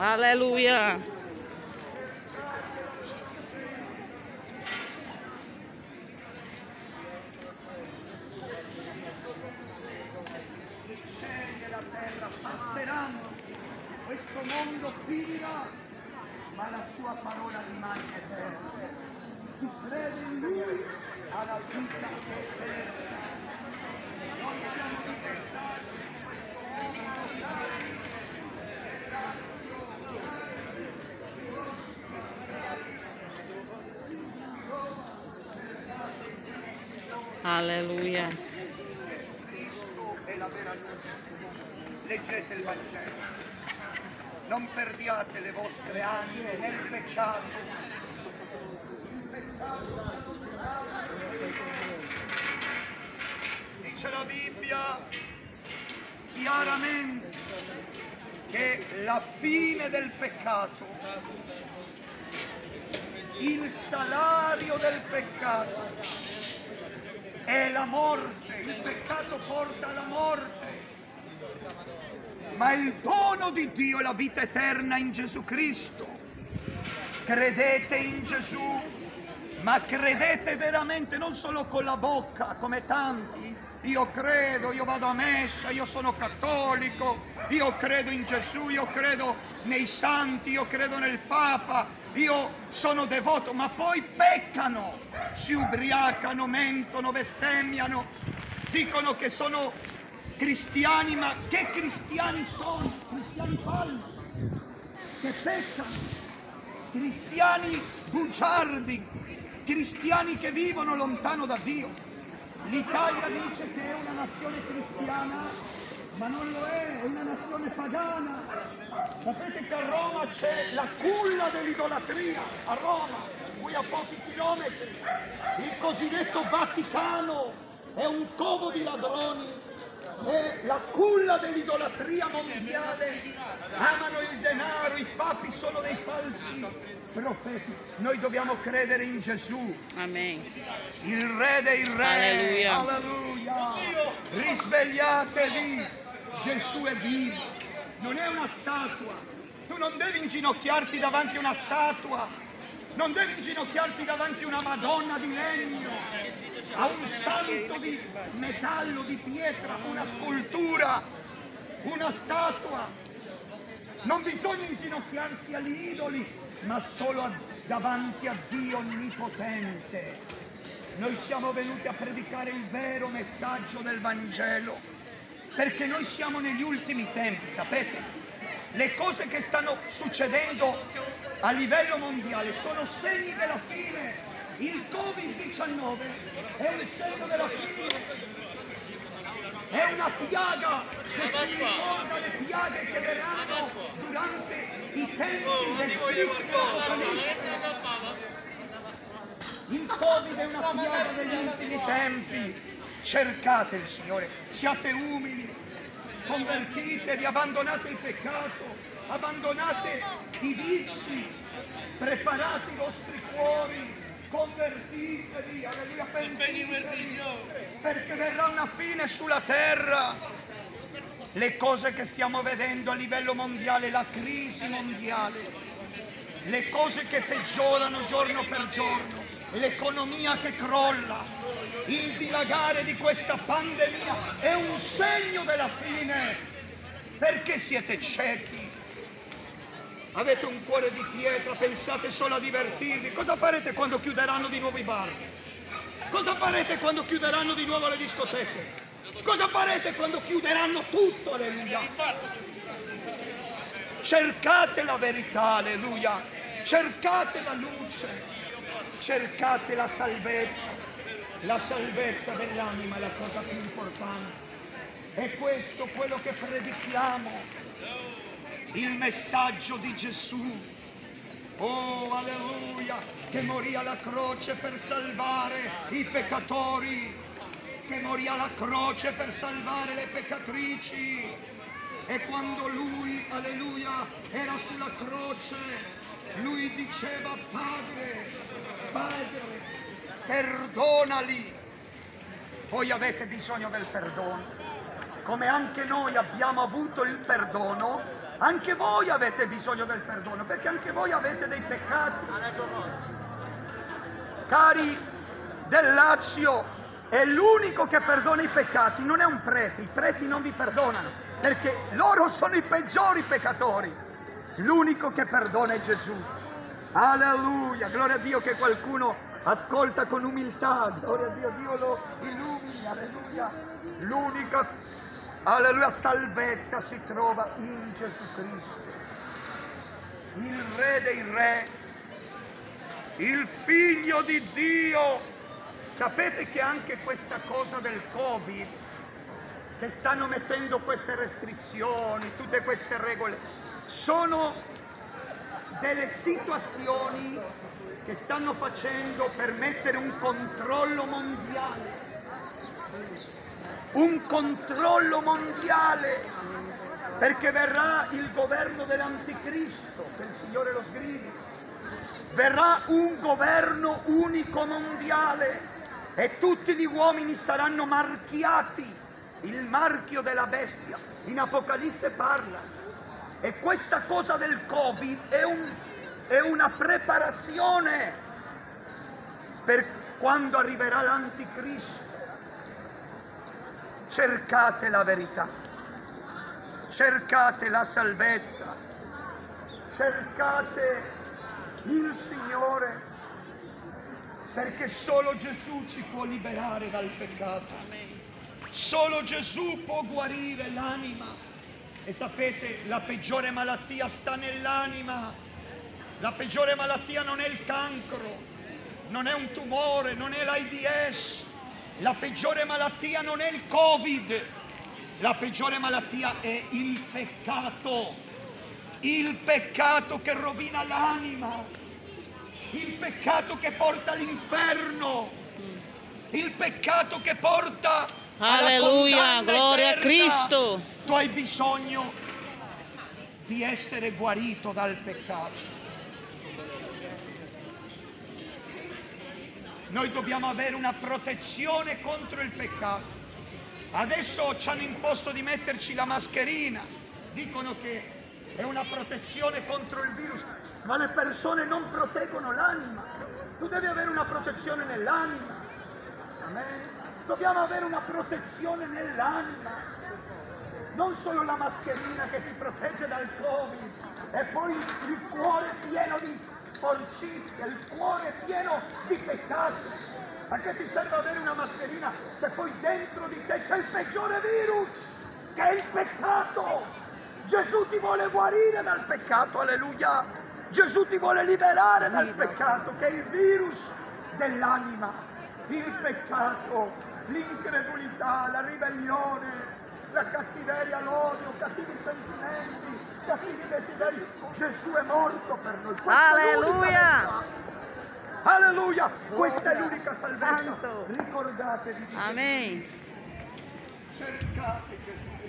Alleluia. i cieli e la terra passeranno, questo mondo finirà, ma la sua parola rimane eterna. Chi crede in lui ha la vita eterna. Noi siamo di messaggio di questo mondo, cari. Alleluia. Cristo è la vera luce. Leggete il Vangelo. Non perdiate le vostre anime nel peccato. Il peccato dice la Bibbia chiaramente che la fine del peccato, il salario del peccato è la morte, il peccato porta alla morte, ma il dono di Dio è la vita eterna in Gesù Cristo. Credete in Gesù, ma credete veramente non solo con la bocca come tanti. Io credo, io vado a messa, io sono cattolico, io credo in Gesù, io credo nei santi, io credo nel Papa, io sono devoto, ma poi peccano, si ubriacano, mentono, bestemmiano, dicono che sono cristiani, ma che cristiani sono? Cristiani falsi, che peccano, cristiani bugiardi, cristiani che vivono lontano da Dio. L'Italia dice che è una nazione cristiana, ma non lo è, è una nazione pagana. Sapete che a Roma c'è la culla dell'idolatria, a Roma, qui a pochi chilometri, il cosiddetto Vaticano, è un covo di ladroni, è la culla dell'idolatria mondiale, amano il denaro, i papi sono dei falsi profeti. Noi dobbiamo credere in Gesù, Amen. il re dei re. Alleluia. Alleluia. Risvegliatevi. Gesù è vivo. Non è una statua. Tu non devi inginocchiarti davanti a una statua. Non devi inginocchiarti davanti a una Madonna di legno, a un santo di metallo, di pietra, una scultura, una statua. Non bisogna inginocchiarsi agli idoli, ma solo a- davanti a Dio Onnipotente. Noi siamo venuti a predicare il vero messaggio del Vangelo, perché noi siamo negli ultimi tempi, sapete? Le cose che stanno succedendo a livello mondiale sono segni della fine. Il Covid-19 è un segno della fine. È una piaga che ci ricorda le piaghe che verranno durante i tempi descritti dell'Apocalisse. Il Covid è una piaga degli ultimi tempi. Cercate il Signore, siate umili, convertitevi, abbandonate il peccato, abbandonate i vizi, preparate i vostri cuori, convertitevi, alleluia, pentitevi, perché verrà una fine sulla terra. Le cose che stiamo vedendo a livello mondiale, la crisi mondiale, le cose che peggiorano giorno per giorno, l'economia che crolla, il dilagare di questa pandemia è un segno della fine. Perché siete ciechi? Avete un cuore di pietra, pensate solo a divertirvi. Cosa farete quando chiuderanno di nuovo i bar? Cosa farete quando chiuderanno di nuovo le discoteche? Cosa farete quando chiuderanno tutto, alleluia? Cercate la verità, alleluia. Cercate la luce. Cercate la salvezza. La salvezza dell'anima è la cosa più importante. È questo quello che predichiamo. Il messaggio di Gesù. Oh, alleluia, che morì alla croce per salvare i peccatori, che morì alla croce per salvare le peccatrici. E quando lui, alleluia, era sulla croce, lui diceva, Padre, Padre, perdonali. Voi avete bisogno del perdono, come anche noi abbiamo avuto il perdono, Anche voi avete bisogno del perdono, perché anche voi avete dei peccati. Cari del Lazio, è l'unico che perdona i peccati, non è un prete, i preti non vi perdonano, perché loro sono i peggiori peccatori. L'unico che perdona è Gesù. Alleluia, gloria a Dio che qualcuno ascolta con umiltà, gloria a Dio, Dio lo illumini, alleluia. L'unica, alleluia, salvezza si trova in Gesù Cristo, il Re dei Re, il Figlio di Dio. Sapete che anche questa cosa del Covid, che stanno mettendo queste restrizioni, tutte queste regole, sono delle situazioni che stanno facendo per mettere un controllo mondiale. Un controllo mondiale perché verrà il governo dell'anticristo, che il Signore lo sgridi. Verrà un governo unico mondiale e tutti gli uomini saranno marchiati, il marchio della bestia. In Apocalisse parla e questa cosa del Covid è, un, è una preparazione per quando arriverà l'anticristo. Cercate la verità, cercate la salvezza, cercate il Signore, perché solo Gesù ci può liberare dal peccato. Solo Gesù può guarire l'anima. E sapete, la peggiore malattia sta nell'anima. La peggiore malattia non è il cancro, non è un tumore, non è l'AIDS. La peggiore malattia non è il Covid. La peggiore malattia è il peccato. Il peccato che rovina l'anima. Il peccato che porta all'inferno. Il peccato che porta Alleluia, gloria a Cristo. Tu hai bisogno di essere guarito dal peccato. Noi dobbiamo avere una protezione contro il peccato. Adesso ci hanno imposto di metterci la mascherina, dicono che è una protezione contro il virus, ma le persone non proteggono l'anima. Tu devi avere una protezione nell'anima. Amen. Dobbiamo avere una protezione nell'anima, non solo la mascherina che ti protegge dal Covid, e poi il cuore pieno di sporcizia, il cuore pieno di peccati. A che ti serve avere una mascherina se poi dentro di te c'è il peggiore virus, che è il peccato? Gesù ti vuole guarire dal peccato, alleluia. Gesù ti vuole liberare dal peccato, che è il virus dell'anima, il peccato l'incredulità, la ribellione, la cattiveria, l'odio, cattivi sentimenti, cattivi desideri. Gesù è morto per noi. Questa Alleluia! Alleluia! Questa è l'unica salvezza. Ricordatevi di Amen. Cercate Gesù.